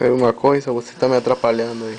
Sabe uma coisa? Você tá me atrapalhando aí.